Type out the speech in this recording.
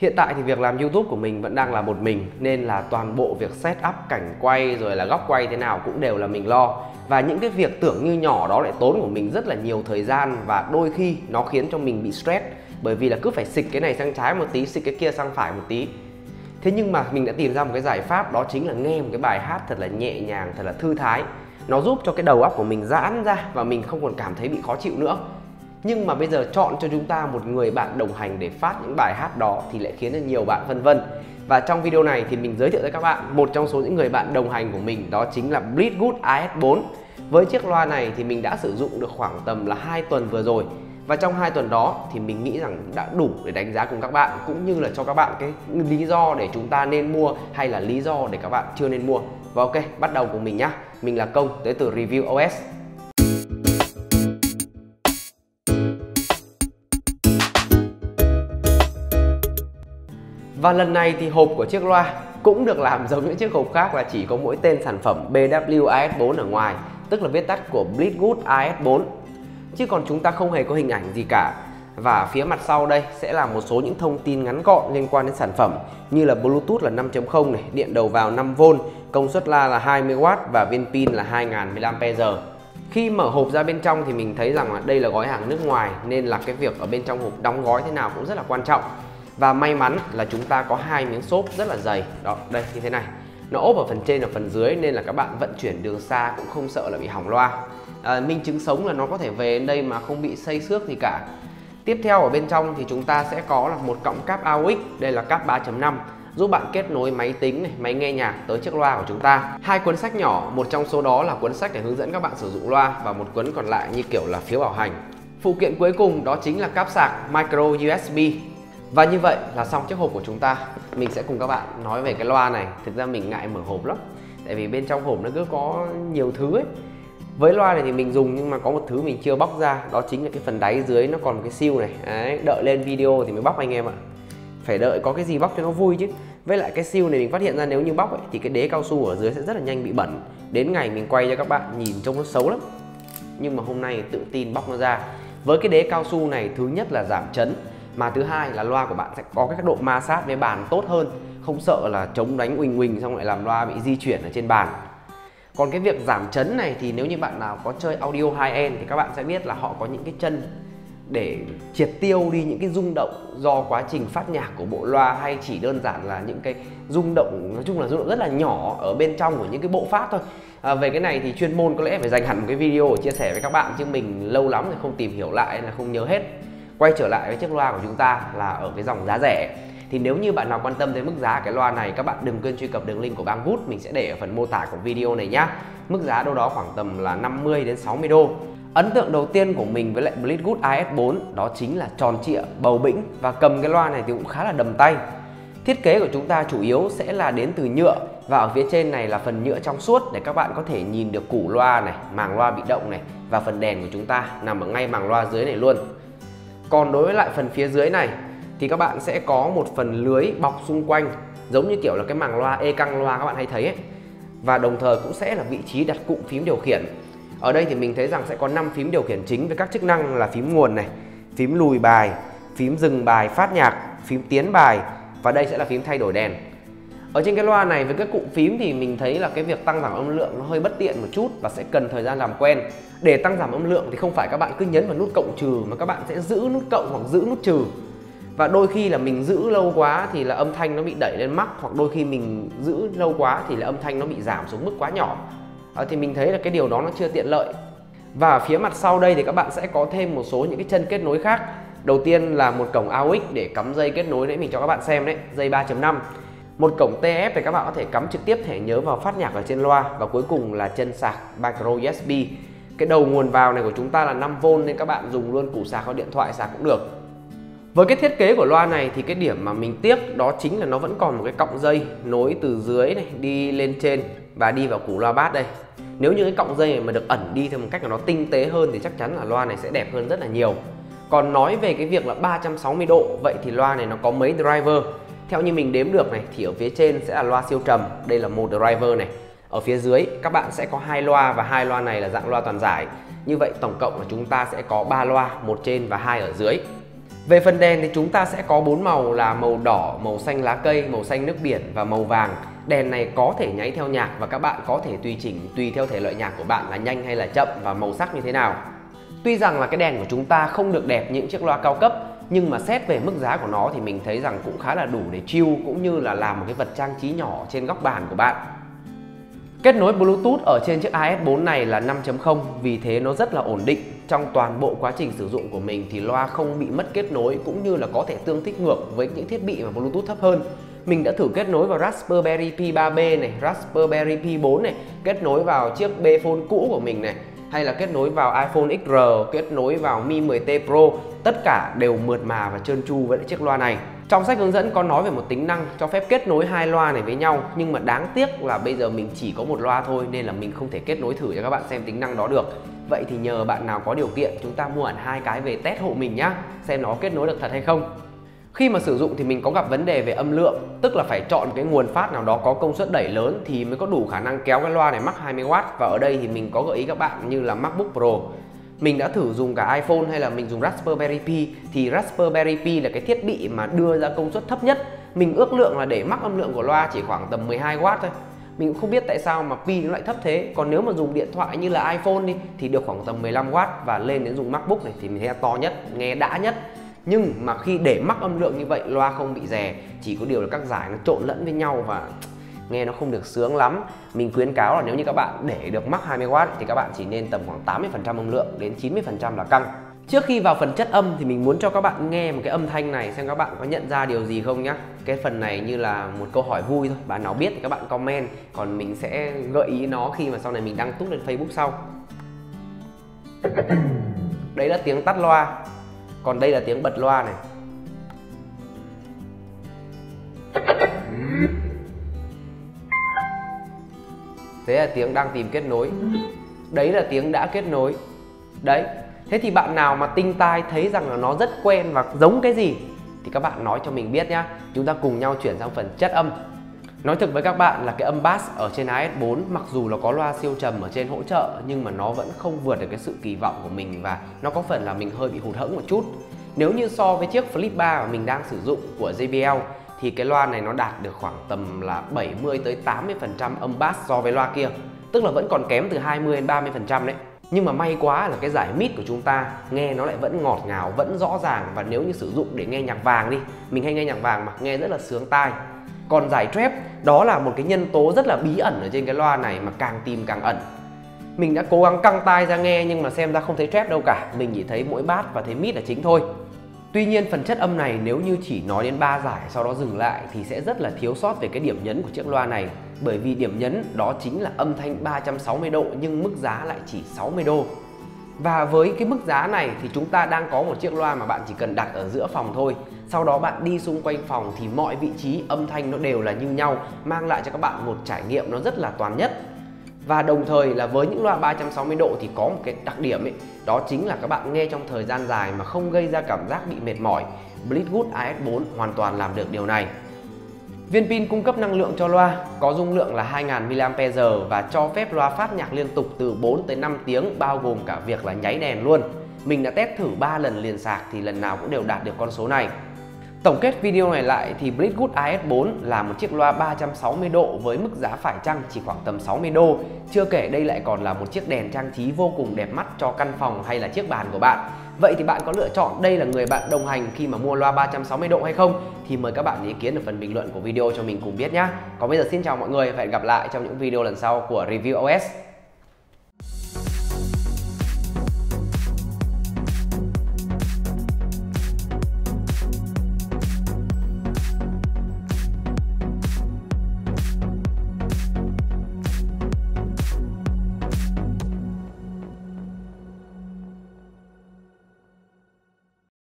Hiện tại thì việc làm YouTube của mình vẫn đang là một mình nên là toàn bộ việc set up cảnh quay rồi là góc quay thế nào cũng đều là mình lo. Và những cái việc tưởng như nhỏ đó lại tốn của mình rất là nhiều thời gian và đôi khi nó khiến cho mình bị stress bởi vì là cứ phải xịt cái này sang trái một tí, xịt cái kia sang phải một tí. Thế nhưng mà mình đã tìm ra một cái giải pháp đó chính là nghe một cái bài hát thật là nhẹ nhàng, thật là thư thái. Nó giúp cho cái đầu óc của mình giãn ra và mình không còn cảm thấy bị khó chịu nữa nhưng mà bây giờ chọn cho chúng ta một người bạn đồng hành để phát những bài hát đó thì lại khiến cho nhiều bạn phân vân. Và trong video này thì mình giới thiệu với các bạn một trong số những người bạn đồng hành của mình, đó chính là Blitzgood AS4 với chiếc loa này thì mình đã sử dụng được khoảng tầm là hai tuần vừa rồi. Và trong hai tuần đó thì mình nghĩ rằng đã đủ để đánh giá cùng các bạn, cũng như là cho các bạn cái lý do để chúng ta nên mua hay là lý do để các bạn chưa nên mua. Và ok, bắt đầu cùng mình nhá. Mình là công, tới từ review OS Và lần này thì hộp của chiếc loa cũng được làm giống những chiếc hộp khác là chỉ có mỗi tên sản phẩm BW AS4 ở ngoài, tức là viết tắt của Blitzgood AS4. Chứ còn chúng ta không hề có hình ảnh gì cả. Và phía mặt sau đây sẽ là một số những thông tin ngắn gọn liên quan đến sản phẩm như là Bluetooth là 5.0 này, điện đầu vào 5V, công suất la là 20W và viên pin là 2000 mAh. Khi mở hộp ra bên trong thì mình thấy rằng là đây là gói hàng nước ngoài nên là cái việc ở bên trong hộp đóng gói thế nào cũng rất là quan trọng và may mắn là chúng ta có hai miếng xốp rất là dày. Đó đây như thế này. Nó ốp ở phần trên và phần dưới nên là các bạn vận chuyển đường xa cũng không sợ là bị hỏng loa. À, minh chứng sống là nó có thể về đến đây mà không bị xây xước gì cả. Tiếp theo ở bên trong thì chúng ta sẽ có là một cọng cáp AUX đây là cáp 3.5 giúp bạn kết nối máy tính này, máy nghe nhạc tới chiếc loa của chúng ta. Hai cuốn sách nhỏ, một trong số đó là cuốn sách để hướng dẫn các bạn sử dụng loa và một cuốn còn lại như kiểu là phiếu bảo hành. Phụ kiện cuối cùng đó chính là cáp sạc micro USB và như vậy là xong chiếc hộp của chúng ta. Mình sẽ cùng các bạn nói về cái loa này. Thực ra mình ngại mở hộp lắm. Tại vì bên trong hộp nó cứ có nhiều thứ ấy. Với loa này thì mình dùng nhưng mà có một thứ mình chưa bóc ra. Đó chính là cái phần đáy dưới nó còn một cái siêu này. Đấy, đợi lên video thì mới bóc anh em ạ. Phải đợi có cái gì bóc cho nó vui chứ. Với lại cái siêu này mình phát hiện ra nếu như bóc ấy, thì cái đế cao su ở dưới sẽ rất là nhanh bị bẩn. Đến ngày mình quay cho các bạn nhìn trông nó xấu lắm. Nhưng mà hôm nay tự tin bóc nó ra. Với cái đế cao su này thứ nhất là giảm chấn mà thứ hai là loa của bạn sẽ có cái độ ma sát với bàn tốt hơn không sợ là chống đánh uỳnh uỳnh xong lại làm loa bị di chuyển ở trên bàn. Còn cái việc giảm chấn này thì nếu như bạn nào có chơi audio high end thì các bạn sẽ biết là họ có những cái chân để triệt tiêu đi những cái rung động do quá trình phát nhạc của bộ loa hay chỉ đơn giản là những cái rung động nói chung là rung động rất là nhỏ ở bên trong của những cái bộ phát thôi. À, về cái này thì chuyên môn có lẽ phải dành hẳn một cái video để chia sẻ với các bạn chứ mình lâu lắm thì không tìm hiểu lại là không nhớ hết quay trở lại với chiếc loa của chúng ta là ở cái dòng giá rẻ thì nếu như bạn nào quan tâm tới mức giá cái loa này các bạn đừng quên truy cập đường link của bang Banggood mình sẽ để ở phần mô tả của video này nhá mức giá đâu đó khoảng tầm là 50 đến 60 đô Ấn tượng đầu tiên của mình với lại Blitzgood AS4 đó chính là tròn trịa, bầu bĩnh và cầm cái loa này thì cũng khá là đầm tay. Thiết kế của chúng ta chủ yếu sẽ là đến từ nhựa và ở phía trên này là phần nhựa trong suốt để các bạn có thể nhìn được củ loa này, màng loa bị động này và phần đèn của chúng ta nằm ở ngay màng loa dưới này luôn. Còn đối với lại phần phía dưới này thì các bạn sẽ có một phần lưới bọc xung quanh giống như kiểu là cái màng loa e căng loa các bạn hay thấy ấy. Và đồng thời cũng sẽ là vị trí đặt cụm phím điều khiển. Ở đây thì mình thấy rằng sẽ có 5 phím điều khiển chính với các chức năng là phím nguồn này, phím lùi bài, phím dừng bài phát nhạc, phím tiến bài và đây sẽ là phím thay đổi đèn. Ở trên cái loa này với các cụm phím thì mình thấy là cái việc tăng giảm âm lượng nó hơi bất tiện một chút và sẽ cần thời gian làm quen. Để tăng giảm âm lượng thì không phải các bạn cứ nhấn vào nút cộng trừ mà các bạn sẽ giữ nút cộng hoặc giữ nút trừ. Và đôi khi là mình giữ lâu quá thì là âm thanh nó bị đẩy lên mắc hoặc đôi khi mình giữ lâu quá thì là âm thanh nó bị giảm xuống mức quá nhỏ. À, thì mình thấy là cái điều đó nó chưa tiện lợi. Và phía mặt sau đây thì các bạn sẽ có thêm một số những cái chân kết nối khác. Đầu tiên là một cổng AUX để cắm dây kết nối đấy mình cho các bạn xem đấy, dây 3.5 một cổng TF thì các bạn có thể cắm trực tiếp thẻ nhớ vào phát nhạc ở trên loa và cuối cùng là chân sạc micro USB cái đầu nguồn vào này của chúng ta là 5V nên các bạn dùng luôn củ sạc hoặc điện thoại sạc cũng được. Với cái thiết kế của loa này thì cái điểm mà mình tiếc đó chính là nó vẫn còn một cái cọng dây nối từ dưới này đi lên trên và đi vào củ loa bass đây. Nếu như cái cọng dây này mà được ẩn đi theo một cách mà nó tinh tế hơn thì chắc chắn là loa này sẽ đẹp hơn rất là nhiều. Còn nói về cái việc là 360 độ, vậy thì loa này nó có mấy driver? Theo như mình đếm được này thì ở phía trên sẽ là loa siêu trầm, đây là một driver này. Ở phía dưới các bạn sẽ có hai loa và hai loa này là dạng loa toàn giải. Như vậy tổng cộng là chúng ta sẽ có 3 loa, một trên và hai ở dưới. Về phần đèn thì chúng ta sẽ có bốn màu là màu đỏ, màu xanh lá cây, màu xanh nước biển và màu vàng. Đèn này có thể nháy theo nhạc và các bạn có thể tùy chỉnh tùy theo thể loại nhạc của bạn là nhanh hay là chậm và màu sắc như thế nào. Tuy rằng là cái đèn của chúng ta không được đẹp những chiếc loa cao cấp nhưng mà xét về mức giá của nó thì mình thấy rằng cũng khá là đủ để chill cũng như là làm một cái vật trang trí nhỏ trên góc bàn của bạn. Kết nối Bluetooth ở trên chiếc AS4 này là 5.0 vì thế nó rất là ổn định. Trong toàn bộ quá trình sử dụng của mình thì loa không bị mất kết nối cũng như là có thể tương thích ngược với những thiết bị mà Bluetooth thấp hơn. Mình đã thử kết nối vào Raspberry Pi 3B này, Raspberry Pi 4 này, kết nối vào chiếc B phone cũ của mình này hay là kết nối vào iPhone XR, kết nối vào Mi 10T Pro, tất cả đều mượt mà và trơn tru với chiếc loa này. Trong sách hướng dẫn có nói về một tính năng cho phép kết nối hai loa này với nhau nhưng mà đáng tiếc là bây giờ mình chỉ có một loa thôi nên là mình không thể kết nối thử cho các bạn xem tính năng đó được. Vậy thì nhờ bạn nào có điều kiện chúng ta mua hẳn hai cái về test hộ mình nhá, xem nó kết nối được thật hay không. Khi mà sử dụng thì mình có gặp vấn đề về âm lượng, Tức là phải chọn cái nguồn phát nào đó có công suất đẩy lớn Thì mới có đủ khả năng kéo cái loa này mắc 20W Và ở đây thì mình có gợi ý các bạn như là MacBook Pro. Mình đã thử dùng cả iPhone hay là mình dùng Raspberry Pi. Thì Raspberry Pi là cái thiết bị mà đưa ra công suất thấp nhất. Mình ước lượng là để mắc âm lượng của loa chỉ khoảng tầm 12W thôi. Mình cũng không biết tại sao mà pi nó lại thấp thế. Còn nếu mà dùng điện thoại như là iPhone đi thì được khoảng tầm 15W và lên đến dùng MacBook này thì mình thấy to nhất, nghe đã nhất nhưng mà khi để mắc âm lượng như vậy loa không bị rè chỉ có điều là các giải nó trộn lẫn với nhau và nghe nó không được sướng lắm. Mình khuyến cáo là nếu như các bạn để được mắc 20W thì các bạn chỉ nên tầm khoảng 80% âm lượng đến 90% là căng. Trước khi vào phần chất âm thì mình muốn cho các bạn nghe một cái âm thanh này xem các bạn có nhận ra điều gì không nhá. Cái phần này như là một câu hỏi vui thôi, bạn nào biết thì các bạn comment. Còn mình sẽ gợi ý nó khi mà sau này mình đăng túc lên Facebook sau. Đấy là tiếng tắt loa. Còn đây là tiếng bật loa này. Thế là tiếng đang tìm kết nối. Đấy là tiếng đã kết nối. Đấy, Thế thì bạn nào mà tinh tai thấy rằng là nó rất quen và giống cái gì, Thì các bạn nói cho mình biết nhá. Chúng ta cùng nhau chuyển sang phần chất âm. Nói thực với các bạn là cái âm bass ở trên AS4 mặc dù là có loa siêu trầm ở trên hỗ trợ nhưng mà nó vẫn không vượt được cái sự kỳ vọng của mình và nó có phần là mình hơi bị hụt hẫng một chút. Nếu như so với chiếc Flip 3 mà mình đang sử dụng của JBL thì cái loa này nó đạt được khoảng tầm là 70 tới 80% âm bass so với loa kia. Tức là vẫn còn kém từ 20 đến 30% đấy. Nhưng mà may quá là cái giải mid của chúng ta nghe nó lại vẫn ngọt ngào, vẫn rõ ràng và nếu như sử dụng để nghe nhạc vàng đi, mình hay nghe nhạc vàng mà nghe rất là sướng tai. Còn giải trep đó là một cái nhân tố rất là bí ẩn ở trên cái loa này mà càng tìm càng ẩn. Mình đã cố gắng căng tai ra nghe nhưng mà xem ra không thấy trep đâu cả, mình chỉ thấy mỗi bát và thấy mid là chính thôi. Tuy nhiên phần chất âm này nếu như chỉ nói đến 3 giải sau đó dừng lại thì sẽ rất là thiếu sót về cái điểm nhấn của chiếc loa này bởi vì điểm nhấn đó chính là âm thanh 360 độ nhưng mức giá lại chỉ 60 đô. Và với cái mức giá này thì chúng ta đang có một chiếc loa mà bạn chỉ cần đặt ở giữa phòng thôi sau đó bạn đi xung quanh phòng thì mọi vị trí, âm thanh nó đều là như nhau, Mang lại cho các bạn một trải nghiệm nó rất là toàn nhất và đồng thời là với những loa 360 độ thì có một cái đặc điểm ấy, Đó chính là các bạn nghe trong thời gian dài mà không gây ra cảm giác bị mệt mỏi Bluetooth AS4 hoàn toàn làm được điều này Viên pin cung cấp năng lượng cho loa, có dung lượng là 2000 mAh và cho phép loa phát nhạc liên tục từ 4 tới 5 tiếng, bao gồm cả việc là nháy đèn luôn. Mình đã test thử 3 lần liền sạc thì lần nào cũng đều đạt được con số này. Tổng kết video này lại thì Bluetooth AS4 là một chiếc loa 360 độ với mức giá phải chăng chỉ khoảng tầm 60 đô. Chưa kể đây lại còn là một chiếc đèn trang trí vô cùng đẹp mắt cho căn phòng hay là chiếc bàn của bạn. Vậy thì bạn có lựa chọn đây là người bạn đồng hành khi mà mua loa 360 độ hay không? Thì mời các bạn ý kiến ở phần bình luận của video cho mình cùng biết nhé. Còn bây giờ xin chào mọi người và hẹn gặp lại trong những video lần sau của Review OS.